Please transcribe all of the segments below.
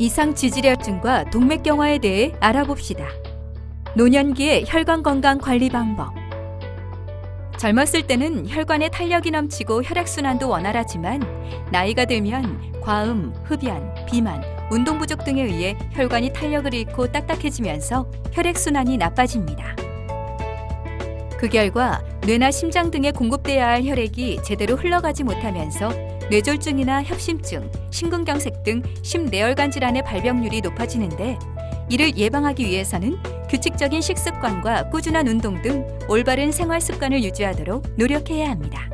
이상 지질혈증과 동맥경화에 대해 알아봅시다. 노년기의 혈관 건강 관리 방법. 젊었을 때는 혈관에 탄력이 넘치고 혈액순환도 원활하지만 나이가 들면 과음, 흡연, 비만, 운동 부족 등에 의해 혈관이 탄력을 잃고 딱딱해지면서 혈액순환이 나빠집니다. 그 결과 뇌나 심장 등에 공급돼야 할 혈액이 제대로 흘러가지 못하면서 뇌졸중이나 협심증, 심근경색 등 심내혈관 질환의 발병률이 높아지는데 이를 예방하기 위해서는 규칙적인 식습관과 꾸준한 운동 등 올바른 생활 습관을 유지하도록 노력해야 합니다.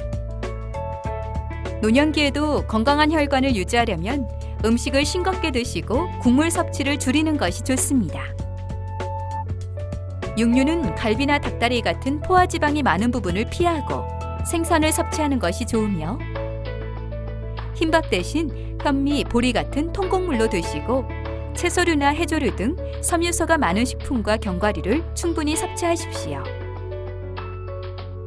노년기에도 건강한 혈관을 유지하려면 음식을 싱겁게 드시고 국물 섭취를 줄이는 것이 좋습니다. 육류는 갈비나 닭다리 같은 포화지방이 많은 부분을 피하고 생선을 섭취하는 것이 좋으며 흰밥 대신 현미, 보리 같은 통곡물로 드시고 채소류나 해조류 등 섬유소가 많은 식품과 견과류를 충분히 섭취하십시오.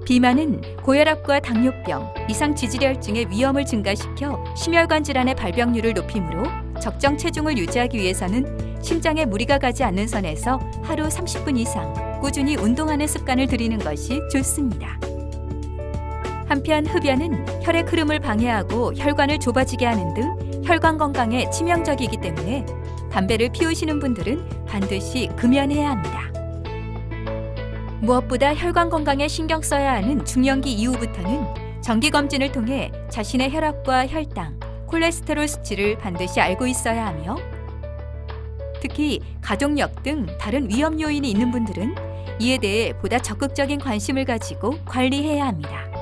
비만은 고혈압과 당뇨병, 이상 지질혈증의 위험을 증가시켜 심혈관 질환의 발병률을 높이므로 적정 체중을 유지하기 위해서는 심장에 무리가 가지 않는 선에서 하루 30분 이상 꾸준히 운동하는 습관을 들이는 것이 좋습니다. 한편 흡연은 혈액 흐름을 방해하고 혈관을 좁아지게 하는 등 혈관 건강에 치명적이기 때문에 담배를 피우시는 분들은 반드시 금연해야 합니다. 무엇보다 혈관 건강에 신경 써야 하는 중년기 이후부터는 정기 검진을 통해 자신의 혈압과 혈당, 콜레스테롤 수치를 반드시 알고 있어야 하며 특히 가족력 등 다른 위험 요인이 있는 분들은 이에 대해 보다 적극적인 관심을 가지고 관리해야 합니다.